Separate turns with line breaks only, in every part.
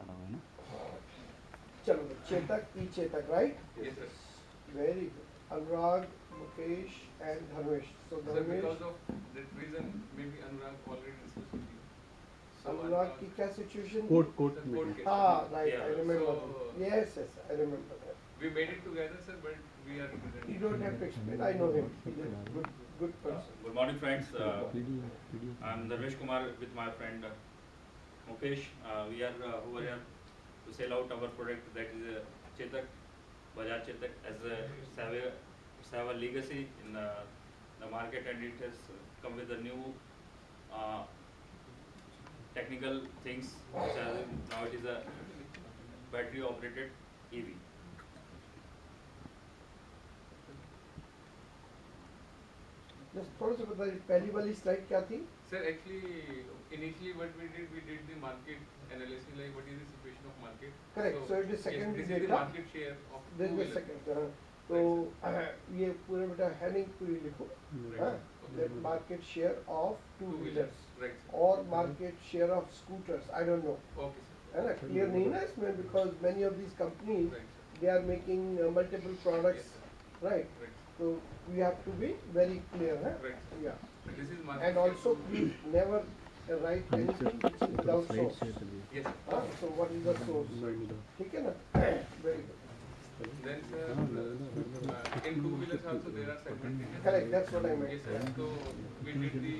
खड़ा हुआ है ना
चलो Chetak e Chetak right
Yes, sir.
Very good Anurag Mukesh and Dharmesh so
Sir,
Dharmesh
because of that reason, maybe Anurag already discussed with you. So
Anurag की क्या situation
court court
Sir,
में
court case.
हाँ right
Yeah,
I remember
so-
yes yes I remember that
We made it together, sir, but we are
You
representing.
don't have to explain. I know him. He's a good, good person.
Good morning, friends. Uh,
PDF PDF
I'm Darvesh Kumar with my friend uh, Mukesh. Uh, we are uh, over here to sell out our product that is uh, Chetak, Bajaj Chetak as a Savia, a legacy in uh, the market and it has come with a new uh, technical things which are now it is a battery operated E EV.
Just थोड़ा सा बताइए पहली वाली slide क्या थी
Sir, actually, initially what we did, we did the market analysis, like what is the situation of market.
Correct. So it is
yes,
secondary
This is the
data.
market share of
Then the
two-wheeler.
second हाँ, तो ये पूरे बेटा heading पूरी लिखो हाँ that market share of two wheelers
Right, sir.
or market share of scooters I don't know
Okay, sir.
है ना clear नहीं है ना इसमें because many of these companies
Right, sir.
they are making uh, so we have to be very clear huh?
right.
yeah
So This is market.
and also please never write anything which is without source
Yes.
हाँ so what is the source ठीक है ना very good
Then, sir, uh, in two-wheelers also there are segmentations.
correct that's what I meant
Yes, sir. So we did the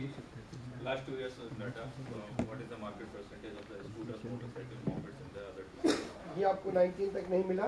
Last two years of data, uh, what is the market percentage of the scooters, motorcycle, mopeds and the other two?
ये आपको 19 तक नहीं मिला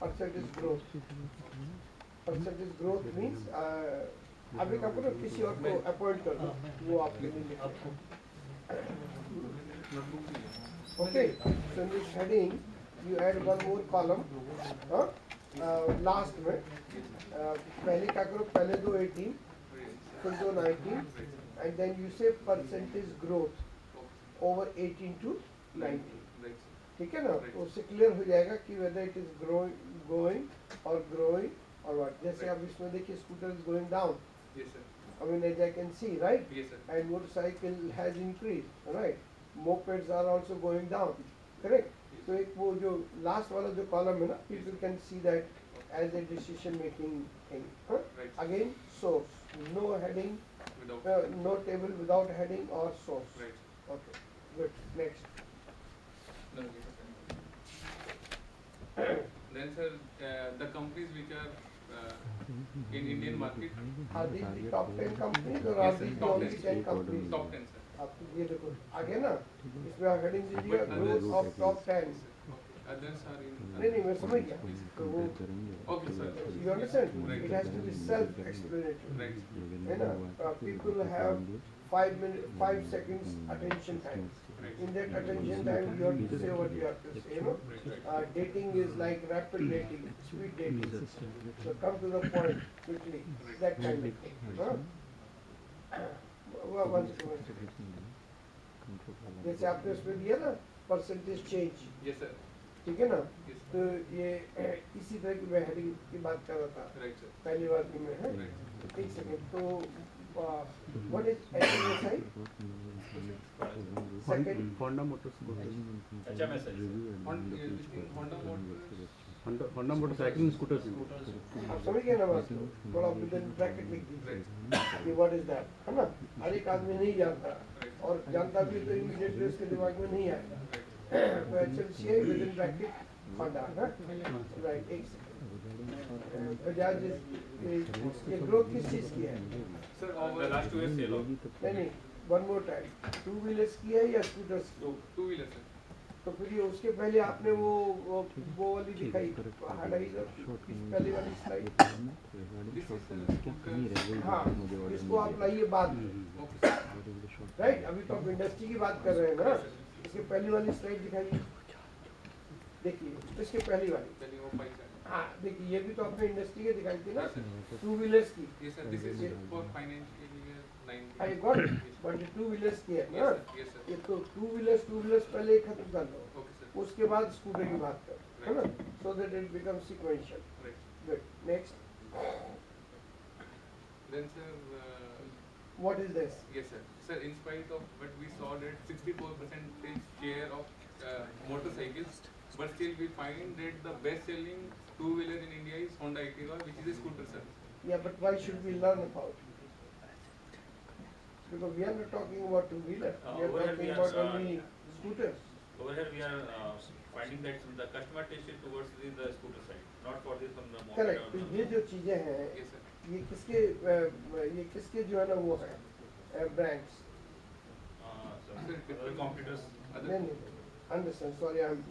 percentage growth percentage growth means आप एक आपको ना किसी और को अपॉइंट कर दो वो आपके लिए this heading, you add one more column, huh? Uh, last में, uh, पहले क्या करो, पहले दो 18, फिर दो 19, and then you say percentage growth over 18 to 19. ठीक है ना? उससे क्लियर हो जाएगा कि वेदर इट इज़ गोइंग और ग्रोइंग और व्हाट जैसे आप इसमें देखिए scooter is going down I mean I can see right and motorcycle has increase right mopeds are also going down correct तो एक वो जो लास्ट वाला जो कॉलम है ना people can see that as a decision making thing again so no heading no table without heading और source okay good next
Then, sir, uh, the companies which are uh, in Indian market,
are these the top 10 companies or are these the only
10.
10 companies
top 10, sir.
आप ये देखो आगे ना इसमें आप heading दीजिए
growth
of top 10
Okay. Others are in.
नहीं नहीं मैं समझ गया तो वो you understand
Right.
it has to be self explanatory
Right.
है ना uh, people 5 minutes 5 seconds attention time in that attention time you have to say what you have to say you know uh, dating is like rapid dating speed dating so come to the point quickly that kind of thing huh? Well, one second, जैसे आपने उसमें दिया ना percentage change. ठीक है ना
Yes,
तो ये इसी तरह की मैं हेडिंग की बात कर रहा था
Right,
पहली बार की में है
Right.
एक सेकंड तो
HMSI.
Uh, Honda
स्कूटर्स
आप समझ गए ना बात को? थोड़ा विदिन ब्रैकेट लिख दीजिए कि व्हाट इज़ दैट है ना? हर एक आदमी नहीं जानता। और जानता भी तो इमीडिएटली उसके दिमाग में नहीं आएगा
Right.
तो एचएमसीआई विदिन ब्रैकेट होंडा है राइट एक सेकंड बजाज ये ये ग्रोथ किस चीज़ की है?
Sir,
Uh,
our
the last two years sale out.
नहीं नहीं one more time two wheelers की है या स्कूटर्स की?
Two, two
तो फिर ये उसके पहले आपने वो वो, वो वाली दिखाई पहले वाली स्लाइड हाँ इसको आप लाइए बाद में। राइट अभी तो आप इंडस्ट्री की बात कर रहे हैं ना। इसके पहली वाली स्लाइड दिखाइए। देखिए इसके पहली वाली। हाँ, देखिए ये भी तो आपने इंडस्ट्री के दिखाई थी ना टू व्हीलर्स की। I got but two wheelers की है ना
हाँ?
ये तो टू व्हीलर्स टू व्हीलर्स पहले खत्म कर लो। उसके बाद स्कूटर की बात करो है ना? So that it become
sequential
good next
then sir
what is this
yes sir sir. In spite of but we saw that 64% sales share of uh, but still we find that the best-selling two-wheeler in India is Honda Activa, which is a scooter, sir.
Yeah, but why should we learn about it? Because we are not talking about two wheeler,
Uh,
we are talking
we are,
about
uh,
only scooters.
Over here we are uh, finding that the customer taste is towards the, the scooter side, not for this from the moped
Correct,
or
तो
the-
ये जो चीज़ें हैं
Yes, sir.
ये किसके ये किसके जो है ना वो है ब्रांड्स
uh. Other-
नहीं नहीं understand sorry I am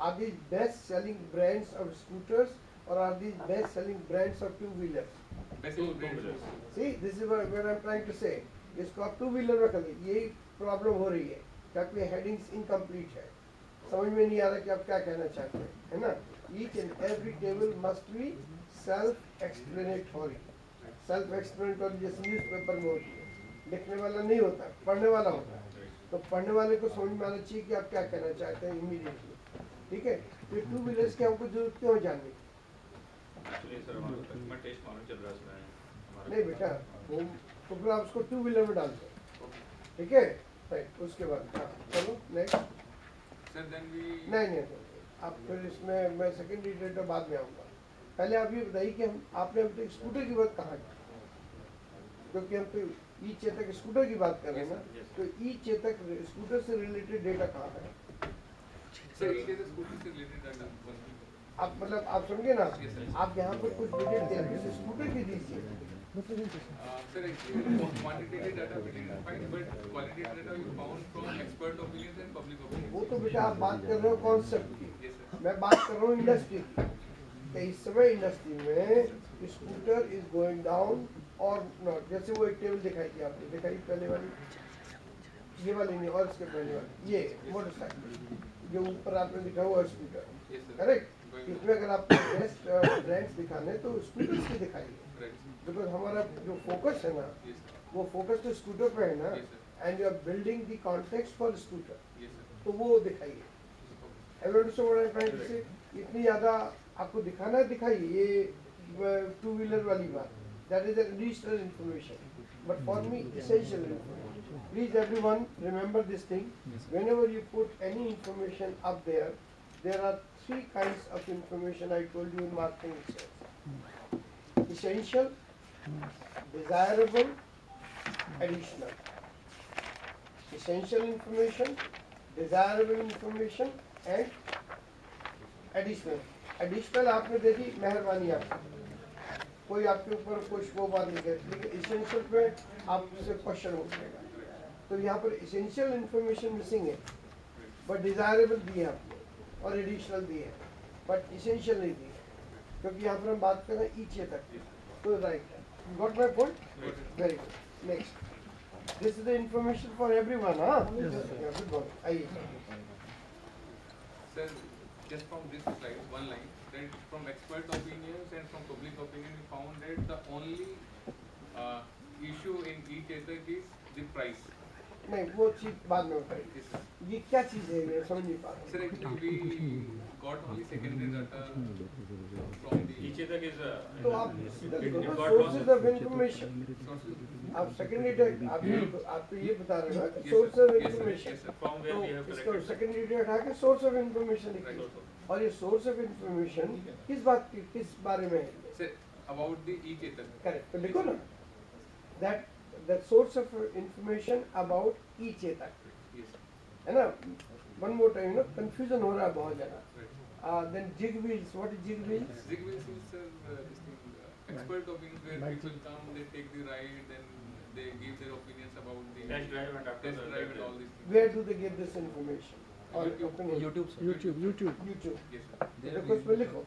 are the best selling brands of scooters और are the best selling brands of two wheelers
Best-selling
Two- two
brands.
wheelers.
See this is what I am trying to say इसको आप two wheeler में कर यही problem हो रही है कि आपकी हेडिंग्स इनकम्प्लीट है। समझ में नहीं आ रहा कि आप क्या कहना चाहते हैं है ना? Each and every table must be self explanatory self explanatory जैसे न्यूज़ पेपर में होती है। लिखने वाला नहीं होता पढ़ने वाला होता है। तो पढ़ने वाले को समझ में आना चाहिए कि आप क्या कहना चाहते हैं इमीडिएटली ठीक है? तो टू व्हीलर्स की हमको ज़रूरत क्यों
हमारा-
नहीं बेटा वो तो फिर आप उसको टू व्हीलर में डालते हैं
Okay.
ठीक है? राइट उसके बाद हाँ चलो नेक्स्ट. नहीं नहीं अब फिर इसमें मैं सेकेंडरी डेटा बाद में आऊँगा। पहले आप ये बताइए कि हम आपने अभी तक स्कूटर की बात कहाँ की? क्योंकि हम तो ई चेतक स्कूटर की बात कर रहे हैं ना तो ई चेतक स्कूटर से रिलेटेड डेटा कहाँ है? आप मतलब आप समझे ना आप यहाँ पर कुछ डिटेल दे रहे हैं स्कूटर की दीजिए।
Uh, sir, actually, quantitative data we didn't find, but qualitative data we found from expert opinions and public opinions.
वो तो बेटा आप बात कर रहे हो कॉन्सेप्ट की। मैं बात कर रहा हूँ इंडस्ट्री की। कि इस समय इंडस्ट्री में स्कूटर इज़ गोइंग डाउन और नॉट जैसे वो एक टेबल दिखाई थी आपने दिखाई पहले वाली। ये वाली नहीं और इसके पहले वाली। ये मोटरसाइकिल जो ऊपर आपने दिखा हुआ स्कूटर करेक्ट इसमें अगर आपको बेस्ट ब्रांड्स दिखाने तो स्कूटर की दिखाइए। बिकॉज़ हमारा जो फोकस है ना वो फोकस तो स्कूटर पे है ना and you are building the context
for scooter
तो वो दिखाइए। से इतनी ज़्यादा आपको दिखाना है दिखाइए ये टू व्हीलर वाली बात। That is additional information but for me essential information please everyone remember this thing whenever you put any information up there there are three kinds of information i told you in marketing itself essential desirable additional essential information desirable information and additional additional आपने दे दी मेहरबानी आपकी कोई आपके ऊपर कुछ वो बात नहीं करती लेकिन इसेंशियल पे आपसे क्वेश्चन उठेगा तो यहाँ पर इसेंशियल इंफॉर्मेशन मिसिंग है। बट डिजायरेबल दी है आपने और एडिशनल दी है। बट इसेंशियल नहीं दी है क्योंकि यहाँ पर हम बात कर रहे हैं ईचे तक तो right got my point very good next this is the information for every one हाँ आइए
Sir, just from this slide, one line, that from expert opinions and from public opinion, we found that the only uh, issue in e-Chetak is the price.
नहीं वो चीज़ बाद में
sir.
ये क्या चीज़ है मैं समझ नहीं पा रहा
from the
Each other is a.
तो आप सोर्सेज ऑफ़ इंफॉर्मेशन आप सेकेंडरी डेटा आप ये आप तो ये बता रहे हो सोर्स ऑफ़. इंफॉर्मेशन तो इसको सेकेंडरी डेटा हटा के सोर्स ऑफ़ इंफॉर्मेशन और ये सोर्स ऑफ़ इंफॉर्मेशन किस बात की किस बारे में है?
Sir, about the e-Chetak.
Correct तो लिखो ना। That The source of information about e Chetak
Yes, sir.
है ना वन मोर टाइम ना कंफ्यूजन हो रहा है बहुत ज्यादा
Right.
Then ZigWheels what is ZigWheels
Zig wheels is sir, uh, this thing, uh, expert opinions where people come, they take the ride, then they give their opinions about the
Test drive and after
test
the-
drive and all these things.
Where do they give this information? Or
YouTube.
opinion?
YouTube, sir. YouTube, YouTube.
YouTube.
Yes, sir.
देखो इसमें लिखो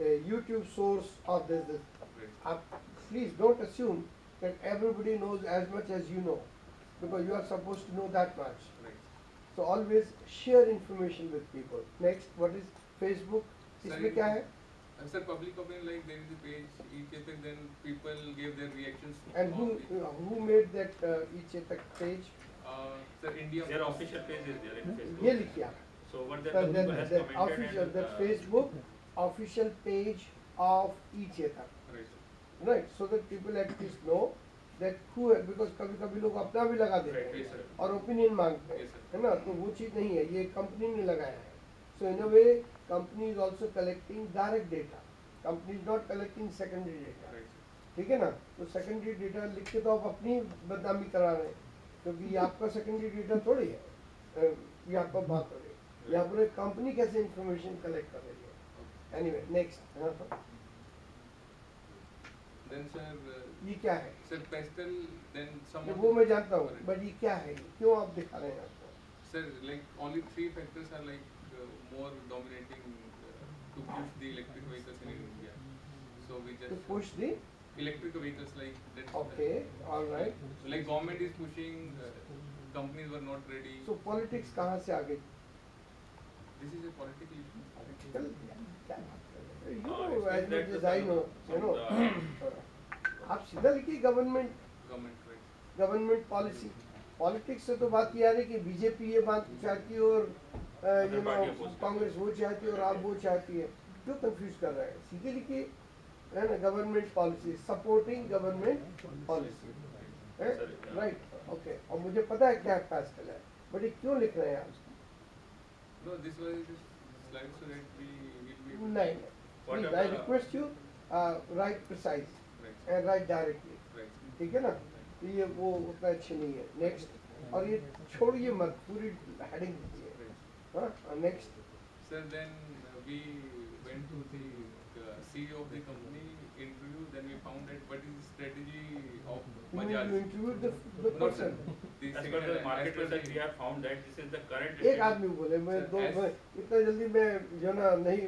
a YouTube source of this, this.
Right.
आप please don't assume that everybody knows as much as you know because you are supposed to know that much.
Right.
So always share information with people. Next, what is Facebook? इसमें
Sorry.
क्या है?
Uh, sir, public opinion like there is a page each chetak, then people gave their reactions.
And who
on the-
who made that uh, e-chetak page?
Uh, sir, India.
Their official page is there in Facebook.
ये लिखिए आप.
So over there,
That,
the
that,
Google has
that
commented
official,
and,
that
uh,
Facebook official page of e-chetak.
Right,
Right, so that people at least know that who है because कभी कभी लोग अपना भी लगा देते हैं और ओपिनियन मांगते हैं है ना? तो वो चीज़ नहीं है ये कंपनी ने लगाया है। So in a way company is also collecting direct data company is not collecting
secondary data
ठीक है ना? तो सेकेंडरी डेटा लिख के तो आप अपनी बदनामी करा रहे हैं क्योंकि ये आपका सेकेंडरी डेटा थोड़ी है। ये आपका बात हो रही है। यहाँ पर कंपनी कैसे इंफॉर्मेशन कलेक्ट कर रही है। Anyway next
Then, sir, uh,
ये क्या है
sir, pastel, then some.
ये
of
वो मैं जानता हूँ. बट ये क्या है क्यों आप दिखा रहे हैं आपको
Sir, like only three factors are like uh, more dominating uh, to push the electric vehicles in India. So we
to
just
push the
electric vehicles like that.
okay all right
Like government is pushing, uh, companies were not ready.
so politics कहाँ से आ गई
this is a political issue.
Political क्या बात
uh,
हो? You as much as I know you know. आप सीधा लिखिए government government policy politics से तो बात ये आ रही कि बीजेपी ये बात चाहती है और यू नो
करती है।
कांग्रेस वो चाहती है और आप वो चाहती है। क्यों कंफ्यूज कर रहे हैं? सीधे लिखिए है ना government policy supporting
government policy
right okay और मुझे पता है क्या पैस्टल है बट ये क्यों लिख रहे हैं आप. नहीं please
about-
I request you write precise
Right,
and write
directly
ठीक है ना तो ये वो उतना अच्छी नहीं है नेक्स्ट और ये छोड़िए मत पूरी हेडिंग दीजिए हाँ next
Sir, then uh, we went to the uh, CEO of the company interview. Then we found that what is the strategy of
you
Bajaj.
interviewed the the person
As per the market research, we have found that this is the current.
एक आदमी बोले मैं दो मैं इतना जल्दी मैं जो ना नहीं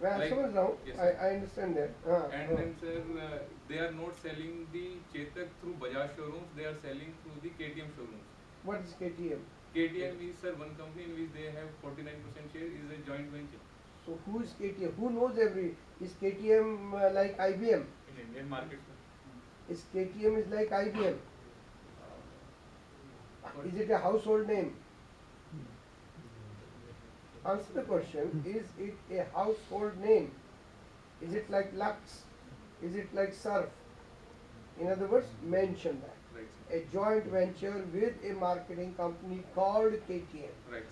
Like,
now.
Yes, I,
I understand that. Uh,
and uh. then sir, uh, they are not selling the Chetak through Bajaj showrooms. They are selling through the KTM showrooms.
What is KTM?
KTM is sir one company in which they have 49% share is a joint venture.
So who is KTM? Who knows every? Is KTM uh, like IBM?
In Indian market. Sir.
Is KTM is like IBM? Is it a household name? Answer the question. Is it a household name? Is it like Lux? Is it like Surf? In other words, mention that.
Right.
A joint venture with a marketing company called KTM.
Right.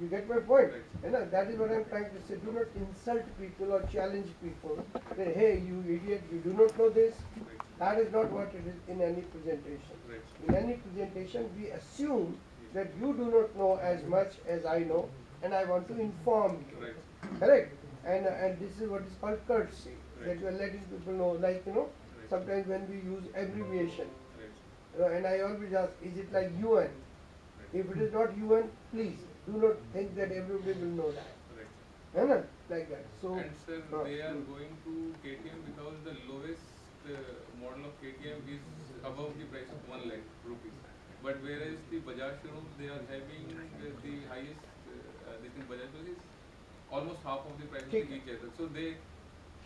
You get my point?
Right.
You know, that is what I'm trying to say. Do not insult people or challenge people. Say, hey, you idiot, you do not know this.
Right.
That is not what it is in any presentation.
Right.
In any presentation, we assume that you do not know as much as I know, and I want to inform you.
Right.
Correct? And uh, and this is what is called courtesy. That you are letting people know, like you know,
Right.
sometimes when we use abbreviation,
Right.
you and I always ask, is it like UN?
Right.
If it is not UN, please do not think that everybody will know that.
Right.
Like that. So.
And sir,
uh,
they are going to KTM because the lowest uh, model of KTM is above the price of 1 lakh rupees. But whereas the Bajaj showrooms, they are having uh, the highest, uh, uh, in Bajaj showrooms is almost half of the price of each other. So they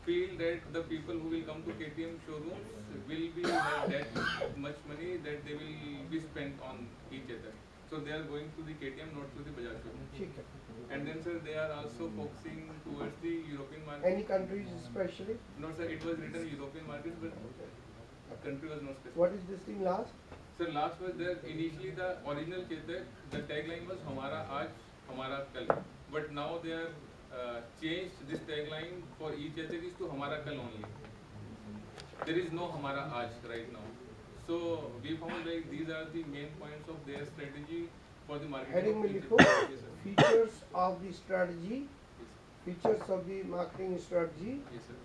feel that the people who will come to KTM showrooms will be have that much money that they will be spent on each other. So they are going to the KTM, not to the Bajaj showroom.
है.
And then sir, they are also focusing towards the European market.
Any countries especially?
No sir, it was written European market, but country was not specific.
What is this thing last?
Sir, last was there initially the original Chetak, the tagline was हमारा आज हमारा कल. Now they are uh, changed this tagline for each other is to हमारा कल only. There is no हमारा आज. So we found like these are the main points of their strategy for the marketing.
Heading
of
में लिखो of the strategy,
Yes,
features of the marketing strategy.
yes, sir.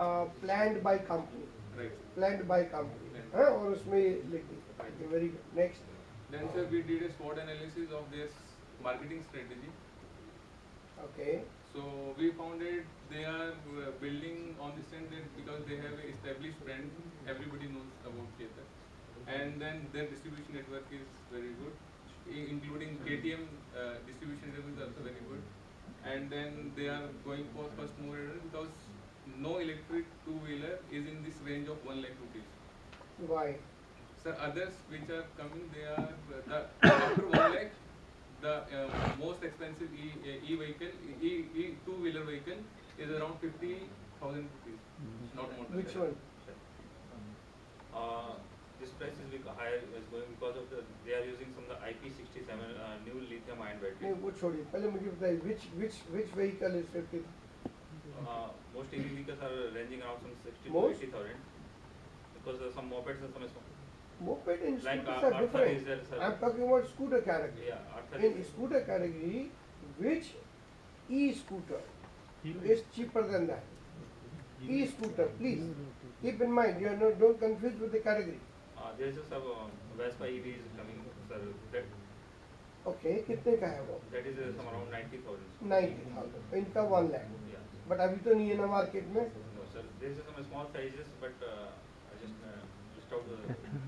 Planned by company
Right.
Planned by company हाँ और उसमें लिख दी very good next
Then sir, we did a SWOT analysis of this marketing strategy.
Okay.
So we found that they are uh, building on the strength that because they have established brand, everybody knows about Chetak. And then their distribution network is very good, including KTM uh, distribution network is also very good. And then they are going for first mover because no electric two-wheeler is in this range of 1 lakh rupees.
Why?
Sir, others which are coming, they are uh, the after one lakh, the uh, most expensive e uh, e vehicle, e, e two wheeler vehicle is around fifty thousand rupees, not more. than
which
that.
one
Uh, this price is bec- higher is going because of the they are using some of the IP67 uh, new lithium ion
नहीं
battery.
वो छोड़िए पहले मुझे बताइए which which which vehicle is 50
Uh, most EV vehicles are ranging around some 60
Most?
to 80,000 because uh, some mopeds and some small.
moped and
Like,
scooters
uh,
are different
is there.
I'm talking about scooter category
Yeah,
in scooter category which e-scooter is cheaper than that e-scooter please keep in mind you are not don't confuse with the category
Uh, there is a uh, Vespa EV is coming, sir. That
okay कितने का है वो
that is uh, some around 90,000.
90,000 इनका 1 lakh
Yeah.
But अभी तो नहीं है ना मार्केट में
No, sir. There is some small sizes, but uh, I just uh, just out the.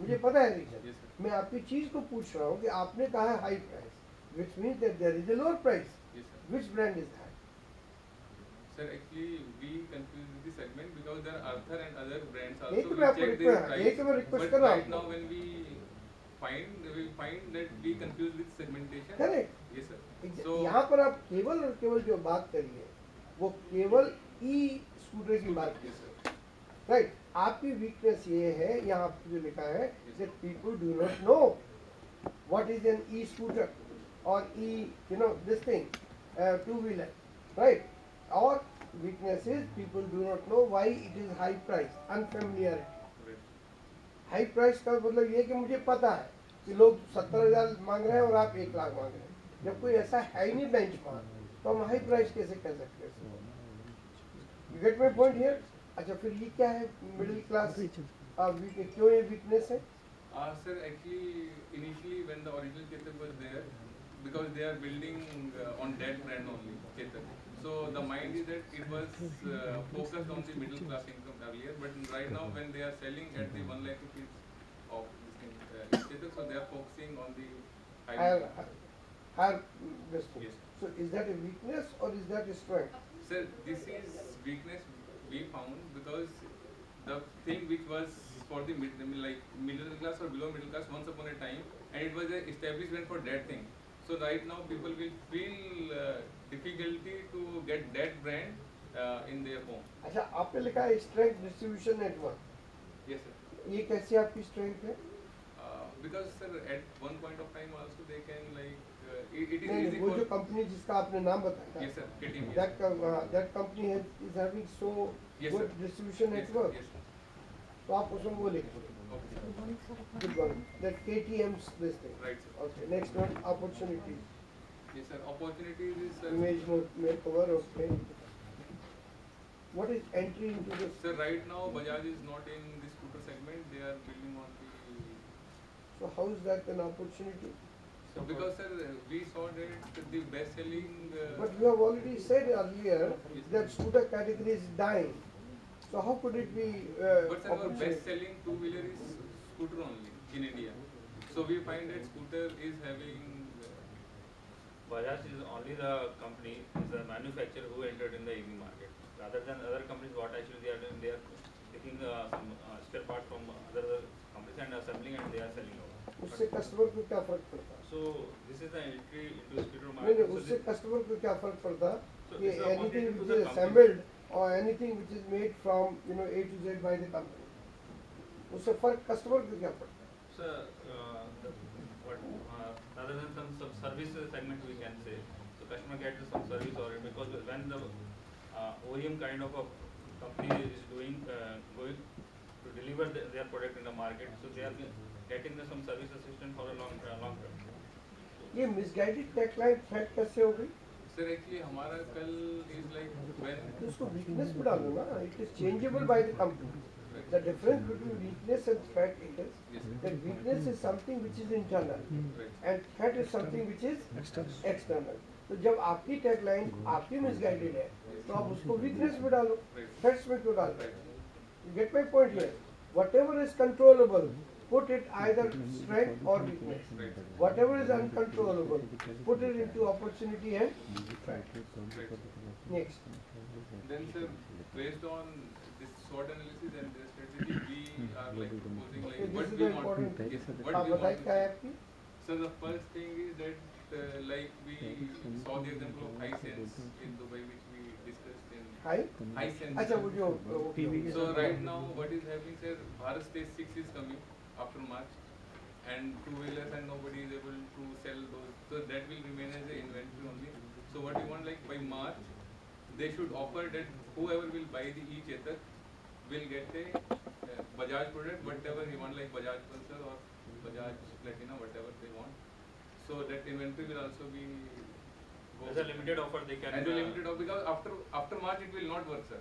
मुझे पता है रीजन मैं आपकी चीज़ को पूछ रहा हूँ कि आपने कहा है high price which mean that there is a lower price which brand is that
sir actually we confuse with segment because there Ather and other brands also we check
the
price
एक
बार request
कर रहा हूँ
now when we find we find that we confuse with segmentation
correct
yes sir so
यहाँ पर आप केवल और केवल जो बात करिए वो केवल ई स्कूटर की बात की
सर
राइट आपकी वीकनेस ये है, यहाँ पे जो लिखा है people do not know what is an e scooter और e you know this thing two wheeler right और weakness is people do not know why it is high price
unfamiliar
high price का मतलब ये कि मुझे पता है कि लोग सत्तर हज़ार मांग रहे हैं और आप एक लाख मांग रहे हैं। जब कोई ऐसा है ही नहीं बेंच तो हम हाई प्राइस कैसे कह सकते हैं? गेट माई पॉइंट हियर अच्छा फिर ये क्या है मिडिल क्लास क्यों ये वीकनेस है
Uh, sir, actually, initially when the original Chetak was there, because they are building uh, on that brand only, Chetak. So the mind is that it was uh, focused on the middle class income earlier, but right now when they are selling at the one lakh rupees of this thing, uh, Chetak, so they are focusing on the high.
higher higher this thing.
Yes.
So is that a weakness or is that a strength?
Sir, this is weakness we found because the thing which was for the mid, like middle class or below middle class once upon a time, and it was a establishment for that thing. So right now people will feel uh, difficulty to get that brand uh, in their home.
अच्छा आपने लिखा है strength distribution network
Yes, sir.
ये कैसी आपकी strength है
Uh, because sir, at one point of time also they can like uh,
नहीं वो जो कंपनी जिसका आपने नाम बताया uh,
Yes,
good
sir.
distribution
yes, sir.
network
Yes, sir.
तो आप उसमें वो लिख
Okay, sir.
good one that KTM's this thing
Right, sir.
okay next one opportunities
Yes, sir. Opportunities is sir.
image note में cover okay what is entry into this
Sir, right now Bajaj is not in the scooter segment. They are building on the.
so how is that an opportunity
So because sir, we saw that the best selling. Uh,
but you have already said earlier that scooter category is dying so how could it be uh,
but sir, our
opportunity
best selling two wheeler is scooter only in India. So we find that scooter is having. Uh,
Bajaj is only the company, is the manufacturer who entered in the EV market. Rather than other companies, what actually they are doing, they are taking uh, some uh, spare parts from other companies and assembling and they are selling out.
उससे customer को क्या फर्क पड़ता है
So this is the entry into scooter
नहीं
market.
नहीं
So
उससे
this-
customer को क्या फर्क पड़ता
So
कि
this is
anything
opportunity to
which
the
is
company.
assembled or anything which is made from you know A to Z by the company. उससे फर्क कस्टमर को क्या पड़ता है
So, uh, the, what, uh, rather than some, some service segment we can say, so customer gets some service or because when the uh, OEM kind of a company is doing, uh, going to deliver the, their product in the market, so they are getting the, some service assistance for a long, uh, long term.
ये misguided टेकलाइन threat कैसे हो गई?
Sir actually हमारा कल is like when
तो उसको weakness में डालो ना it is changeable by the company the difference between weakness and threat it is
yes
that weakness is something which is internal
right.
and threat is something which is external. तो जब आपकी tagline आपकी misguided है तो आप उसको weakness में डालो थ्रेट्स में क्यों डाल point here. Whatever is controllable, put it either strength or weakness. Whatever is uncontrollable, put it into opportunity and next.
Then sir, based on this SWOT analysis and strategy, we are like proposing like
okay,
what we want. Yes, what we want. So the first thing is that uh, like we saw the example of high sense in the way which we discussed in
high
high
sense. Achha, would you,
uh,
so right now what is happening sir, Bharat 6 is coming after March and two wheelers and nobody is able to sell those. So that will remain as a inventory only. So what we want like by March they should offer that whoever will buy the e-Chetak will get a uh, Bajaj product whatever he want like Bajaj Pulsar or Bajaj Platina whatever they want. So that inventory will also be
As a limited offer, they can.
and
uh,
a limited offer because after after March it will not work, sir.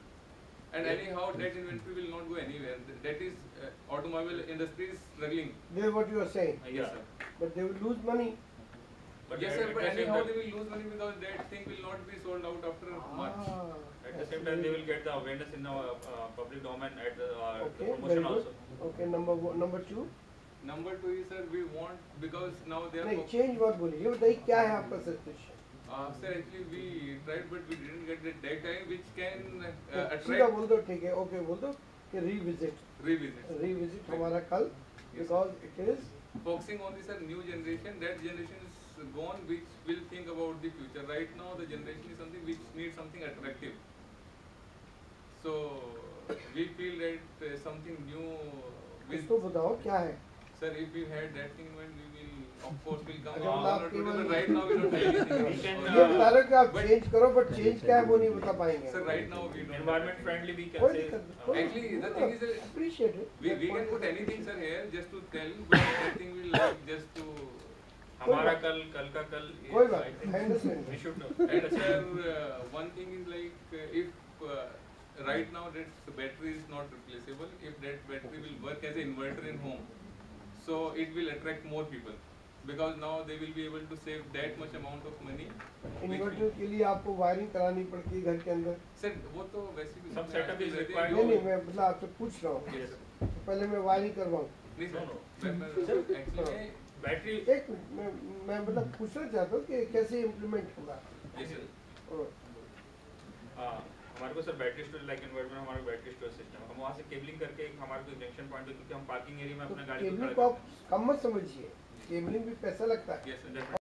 And
Yeah.
anyhow, that inventory will not go anywhere. Th- That is uh, automobile industry is struggling.
This is what you are saying.
uh,
Yes,
yeah.
sir.
But they will lose money.
But
yes,
at-
sir.
at
But
the same
anyhow,
time-
they will lose money because that thing will not be sold out after March.
Ah,
At the same time, they will get the awareness in the uh, public domain at the, uh, the
Okay, very
promotion
good.
also.
Okay, number one, number two.
Number two is, sir, we want because now they are.
नहीं
fo-
change मत बोलिए ये बताइए क्या है आपका suggestion
Uh, sir, actually we tried, but we didn't get the data which can uh,
सीधा बोल दो ठीक है ओके बोल दो कि revisit
revisit.
revisit हमारा कल because it is
focusing on this uh, new generation that generation is gone which will think about the future right now the generation is something which needs something attractive so we feel that uh, something new
इसको बताओ क्या है
sir if we had that thing when we will of course will come
अच्छा,
on
मतलब
or
आपके
today, but
मन-
right now we don't have anything
We can,
Uh,
ये बता रहे हो कि आप
but-
चेंज करो बट चेंज क्या है वो नहीं बता पाएँगे
sir right now we don't
Environment friendly, we can
कोई
say.
दिक्कत नहीं,
uh,
कोई-
Actually, the thing is, uh,
appreciate it
we, we can put anything sir here just to tell but that thing will like just to
हमारा कल कल का कल is,
कोई
I
बात
think,
नहीं, I understand.
we should
And sir, uh, one thing is like uh, if uh, right now that the battery is not replaceable, if that battery will work as an inverter in home, so it will attract more people because now they will be able to save that much amount of money.
Inverter
will-
के लिए आपको wiring करानी पड़ती है घर के अंदर
Sir, वो तो वैसे भी
setup
आजकल
is required.
नहीं नहीं मैं मतलब आपसे पूछ रहा हूँ
Yes, sir.
पहले मैं वायरिंग करवाऊँ
नहीं. मैं- मैं-
Sir,
actually
battery.
एक मैं मैं मतलब पूछना चाहता हूँ कि कैसे इम्प्लीमेंट होगा
Yes, sir.
हाँ, हमारे को sir battery storage like inverter हमारा बैटरी स्टोरेज सिस्टम हम वहाँ से केबलिंग करके एक हमारे को जंक्शन पॉइंट क्योंकि हम पार्किंग एरिया में
तो
अपना गाड़ी को खड़ा
को आप
हैं
कम मत समझिए गेमलिंग भी पैसा लगता है।